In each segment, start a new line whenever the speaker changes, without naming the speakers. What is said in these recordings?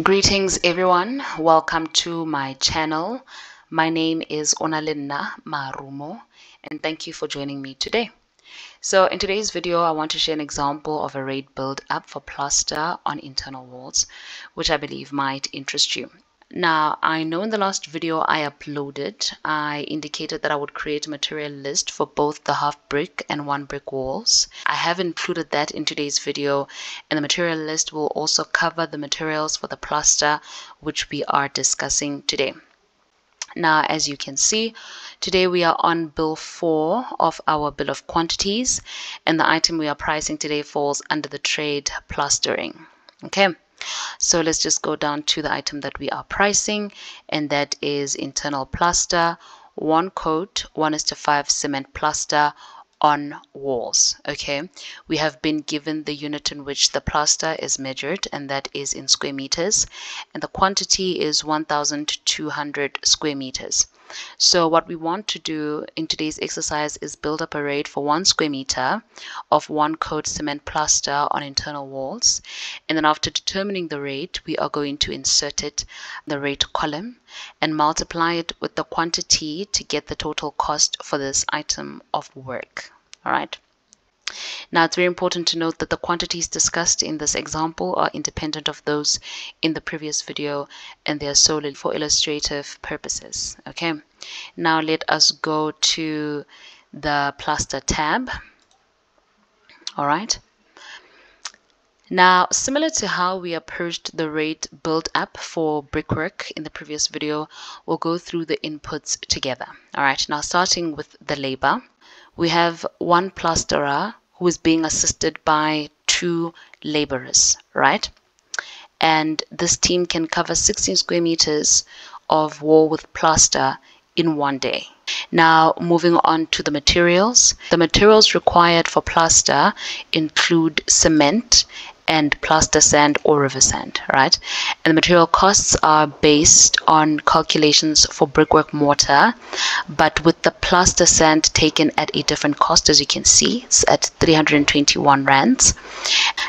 Greetings everyone, welcome to my channel. My name is Onalinna Marumo and thank you for joining me today. So in today's video, I want to share an example of a rate build up for plaster on internal walls, which I believe might interest you. Now, I know in the last video I uploaded, I indicated that I would create a material list for both the half brick and one brick walls. I have included that in today's video and the material list will also cover the materials for the plaster which we are discussing today. Now, as you can see, today we are on bill 4 of our bill of quantities and the item we are pricing today falls under the trade plastering. Okay. So let's just go down to the item that we are pricing and that is internal plaster, one coat, one is to five cement plaster on walls okay? We have been given the unit in which the plaster is measured and that is in square meters and the quantity is 1200 square meters so what we want to do in today's exercise is build up a rate for one square meter of one coat cement plaster on internal walls. And then after determining the rate, we are going to insert it the rate column and multiply it with the quantity to get the total cost for this item of work. All right. Now, it's very important to note that the quantities discussed in this example are independent of those in the previous video and they are solely for illustrative purposes. Okay, now let us go to the plaster tab. All right. Now, similar to how we approached the rate build up for brickwork in the previous video, we'll go through the inputs together. All right, now starting with the labor, we have one plasterer who is being assisted by two laborers, right? And this team can cover 16 square meters of wall with plaster in one day. Now, moving on to the materials. The materials required for plaster include cement and plaster sand or river sand, right? And the material costs are based on calculations for brickwork mortar, but with the plaster sand taken at a different cost, as you can see, it's at 321 rands.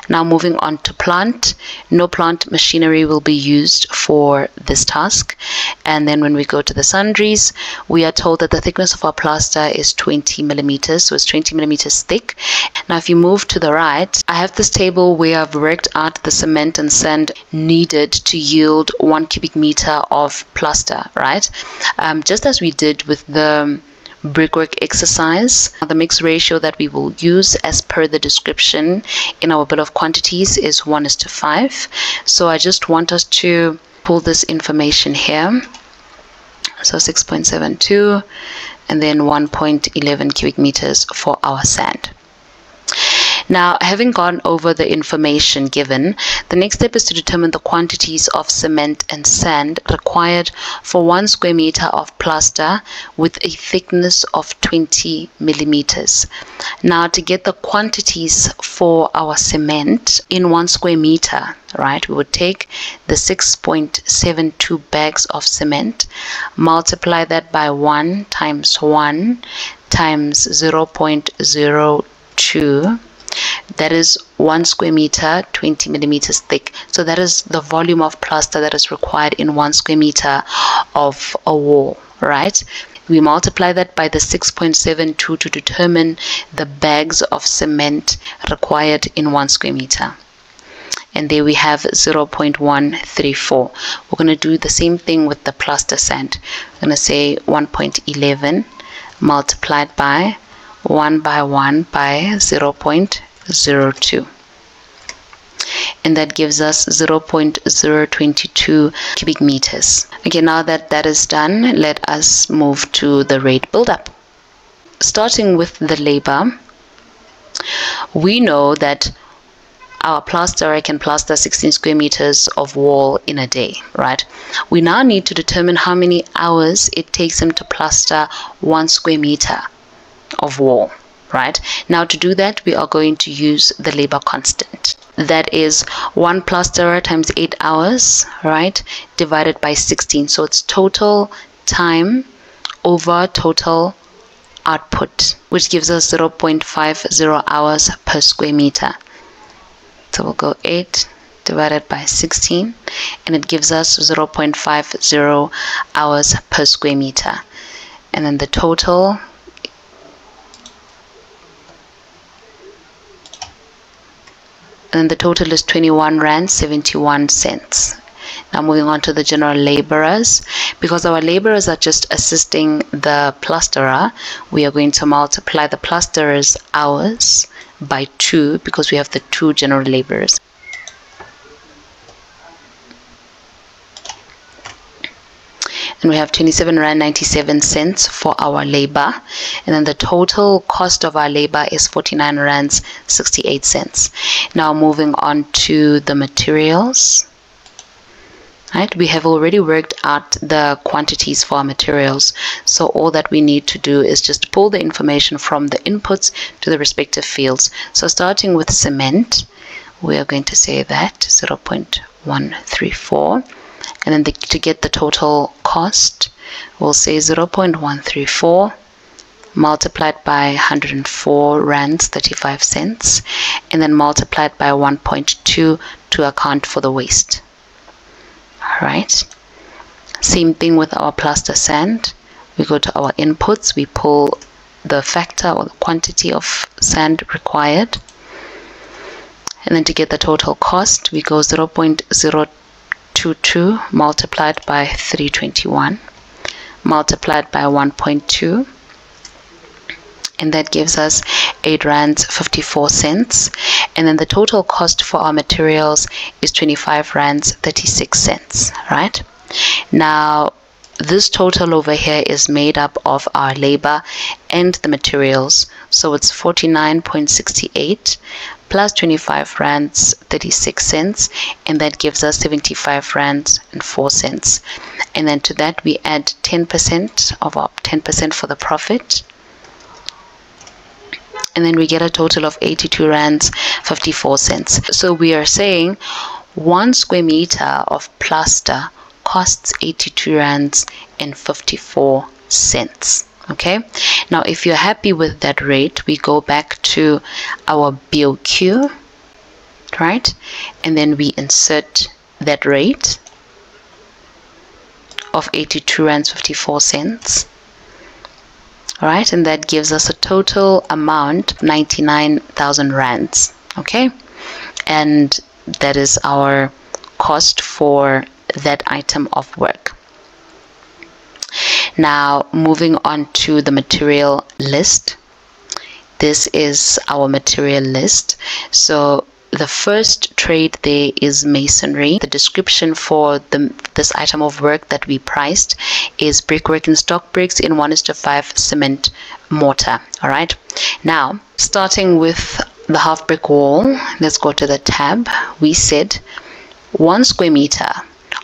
Now moving on to plant, no plant machinery will be used for this task. And then when we go to the sundries, we are told that the thickness of our plaster is 20 millimeters, so it's 20 millimeters thick. Now if you move to the right, I have this table where I've worked out the cement and sand needed to yield one cubic meter of plaster, right? Um, just as we did with the brickwork exercise. The mix ratio that we will use as per the description in our bill of quantities is 1 is to 5. So I just want us to pull this information here. So 6.72 and then 1.11 cubic meters for our sand. Now, having gone over the information given, the next step is to determine the quantities of cement and sand required for one square meter of plaster with a thickness of 20 millimeters. Now, to get the quantities for our cement in one square meter, right, we would take the 6.72 bags of cement, multiply that by 1 times 1 times 0.02 that is one square meter 20 millimeters thick. So that is the volume of plaster that is required in one square meter of a wall right? We multiply that by the 6.72 to determine the bags of cement required in one square meter. And there we have 0.134 we're going to do the same thing with the plaster sand. We're going to say 1.11 multiplied by 1 by 1 by 0.02 and that gives us 0.022 cubic meters. Okay now that that is done let us move to the rate buildup. Starting with the labor we know that our plasterer can plaster 16 square meters of wall in a day, right? We now need to determine how many hours it takes him to plaster one square meter of wall right? Now to do that we are going to use the labor constant. That is one 0 times eight hours right divided by 16 so it's total time over total output which gives us 0.50 hours per square meter. So we'll go 8 divided by 16 and it gives us 0.50 hours per square meter. And then the total and the total is 21 rand 71 cents. Now moving on to the general laborers. Because our laborers are just assisting the plasterer we are going to multiply the plasterer's hours by 2 because we have the two general laborers and we have 27 rand 97 cents for our labor. And then the total cost of our labor is 49 rands 68 cents. Now moving on to the materials. Right we have already worked out the quantities for our materials. So all that we need to do is just pull the information from the inputs to the respective fields. So starting with cement we are going to say that 0.134 and then the, to get the total cost we'll say 0.134 multiplied by 104 rands 35 cents and then multiplied by 1.2 to account for the waste. All right same thing with our plaster sand. We go to our inputs we pull the factor or the quantity of sand required. And then to get the total cost we go 0.0 22 multiplied by 321 multiplied by 1.2 and that gives us 8 rands 54 cents. And then the total cost for our materials is 25 rands 36 cents right? Now this total over here is made up of our labor and the materials. So it's 49.68 plus 25 rands 36 cents and that gives us 75 rands and 4 cents. And then to that we add 10% of our 10% for the profit. And then we get a total of 82 rands 54 cents. So we are saying one square meter of plaster costs 82 rands and 54 cents okay? Now if you're happy with that rate we go back to our BOQ right? And then we insert that rate of 82 rands 54 cents all right and that gives us a total amount 99,000 rands okay? And that is our cost for that item of work now moving on to the material list. This is our material list. So the first trade there is masonry. The description for the, this item of work that we priced is brickwork and stock bricks in 1 is to 5 cement mortar. All right. Now, starting with the half brick wall, let's go to the tab. We said one square meter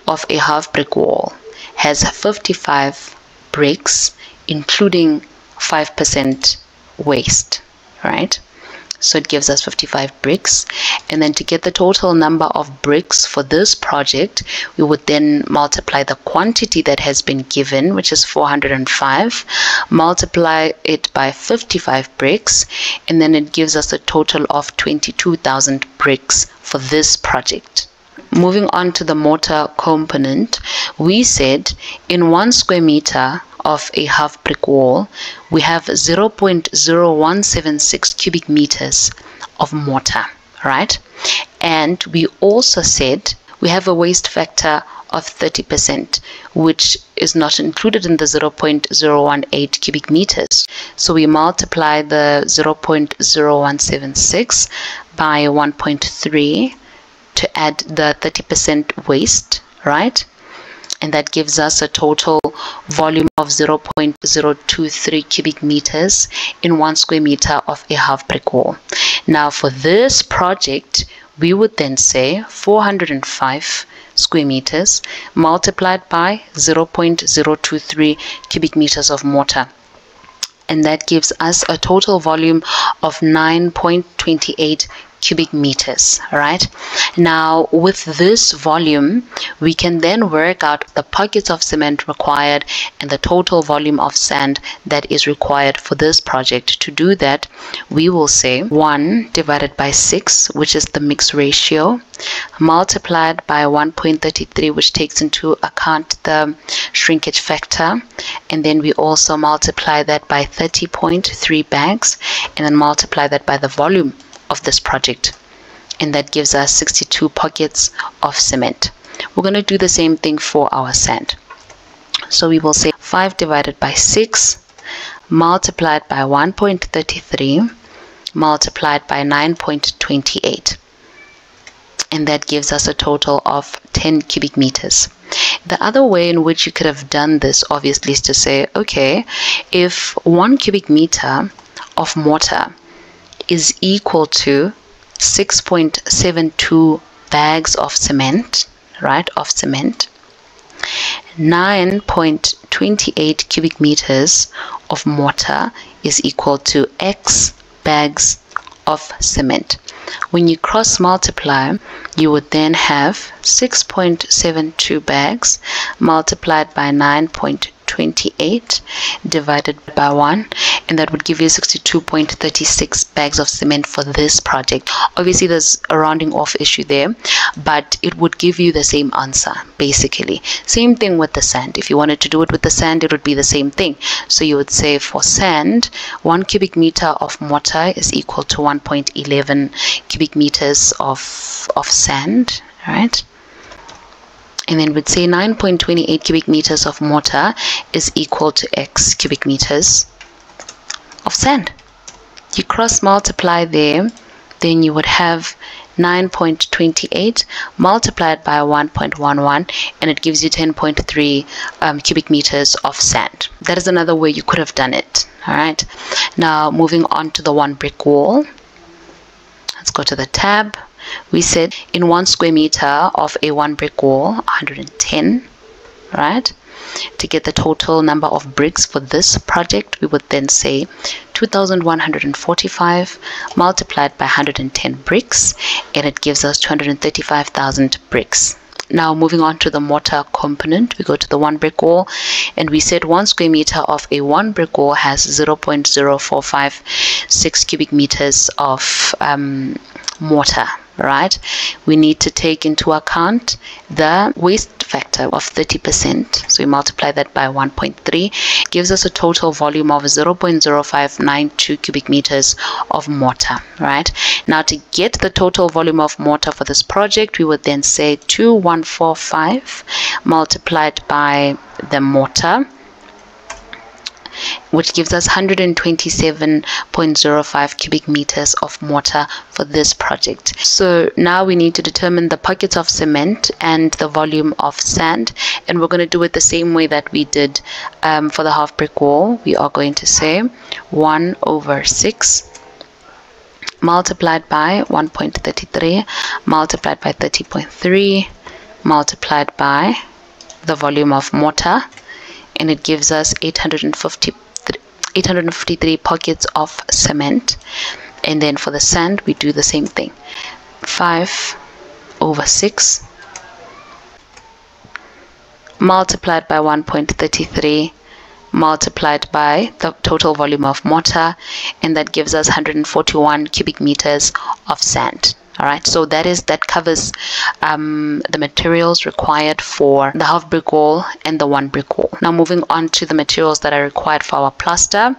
of a half brick wall has 55 bricks, including 5% waste, right? So it gives us 55 bricks. And then to get the total number of bricks for this project, we would then multiply the quantity that has been given, which is 405, multiply it by 55 bricks, and then it gives us a total of 22,000 bricks for this project. Moving on to the mortar component, we said in one square meter of a half brick wall, we have 0.0176 cubic meters of mortar, right? And we also said we have a waste factor of 30%, which is not included in the 0.018 cubic meters. So we multiply the 0.0176 by 1.3 to add the 30% waste, right? And that gives us a total volume of 0.023 cubic meters in one square meter of a half brick wall. Now for this project, we would then say 405 square meters multiplied by 0.023 cubic meters of mortar and that gives us a total volume of 9.28 cubic meters right? Now with this volume we can then work out the pockets of cement required and the total volume of sand that is required for this project. To do that we will say 1 divided by 6 which is the mix ratio multiplied by 1.33 which takes into account the shrinkage factor. And then we also multiply that by 30.3 bags and then multiply that by the volume of this project. And that gives us 62 pockets of cement. We're going to do the same thing for our sand. So we will say 5 divided by 6 multiplied by 1.33 multiplied by 9.28 and that gives us a total of 10 cubic meters. The other way in which you could have done this obviously is to say, okay, if one cubic meter of mortar is equal to 6.72 bags of cement, right, of cement, 9.28 cubic meters of mortar is equal to X bags of cement. When you cross multiply, you would then have 6.72 bags multiplied by 9.28 divided by 1 and that would give you 62.36 bags of cement for this project. Obviously there's a rounding off issue there but it would give you the same answer basically. Same thing with the sand. If you wanted to do it with the sand it would be the same thing. So you would say for sand one cubic meter of mortar is equal to 1.11 cubic meters of of sand right and then we'd say 9.28 cubic meters of mortar is equal to x cubic meters of sand. You cross multiply there, then you would have 9.28 multiplied by 1.11 and it gives you 10.3 um, cubic meters of sand. That is another way you could have done it. All right. Now moving on to the one brick wall. Let's go to the tab. We said in one square meter of a one brick wall, 110, right? To get the total number of bricks for this project, we would then say 2,145 multiplied by 110 bricks, and it gives us 235,000 bricks. Now moving on to the mortar component, we go to the one brick wall and we said one square meter of a one brick wall has 0.0456 cubic meters of um, mortar right? We need to take into account the waste factor of 30% so we multiply that by 1.3 gives us a total volume of 0.0592 cubic meters of mortar right? Now to get the total volume of mortar for this project we would then say 2145 multiplied by the mortar which gives us 127.05 cubic meters of mortar for this project. So now we need to determine the pockets of cement and the volume of sand and we're going to do it the same way that we did um, for the half brick wall. We are going to say 1 over 6 multiplied by 1.33 multiplied by 30.3 multiplied by the volume of mortar and it gives us 850 853 pockets of cement. And then for the sand we do the same thing. 5 over 6 multiplied by 1.33 multiplied by the total volume of mortar and that gives us 141 cubic meters of sand all right so that is that covers um, the materials required for the half brick wall and the one brick wall. Now moving on to the materials that are required for our plaster.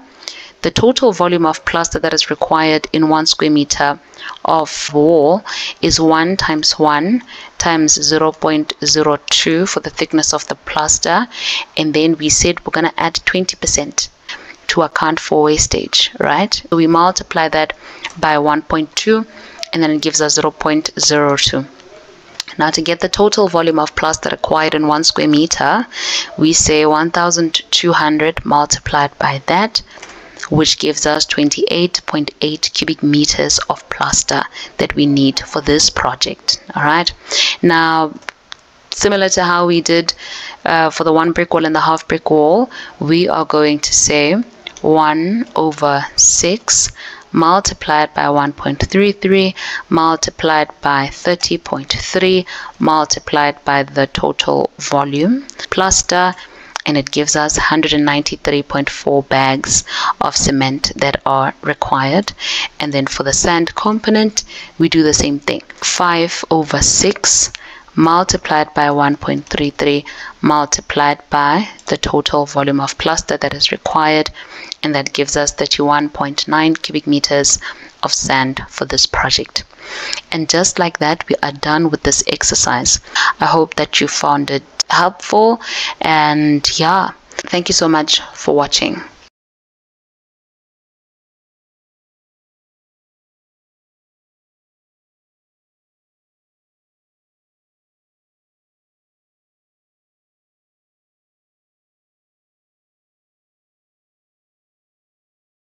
The total volume of plaster that is required in one square meter of wall is 1 times 1 times 0.02 for the thickness of the plaster and then we said we're going to add 20% to account for wastage right? We multiply that by 1.2 and then it gives us 0.02 now to get the total volume of plaster required in one square meter we say 1200 multiplied by that which gives us 28.8 cubic meters of plaster that we need for this project all right? Now similar to how we did uh, for the one brick wall and the half brick wall we are going to say 1 over 6 multiplied by 1.33 multiplied by 30.3 multiplied by the total volume plaster and it gives us 193.4 bags of cement that are required. And then for the sand component we do the same thing. 5 over 6 multiplied by 1.33 multiplied by the total volume of plaster that is required and that gives us 31.9 cubic meters of sand for this project. And just like that we are done with this exercise. I hope that you found it helpful and yeah thank you so much for watching